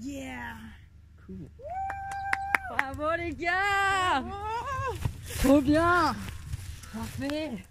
Yeah. Cool. Bravo les gars. Trop bien. Parfait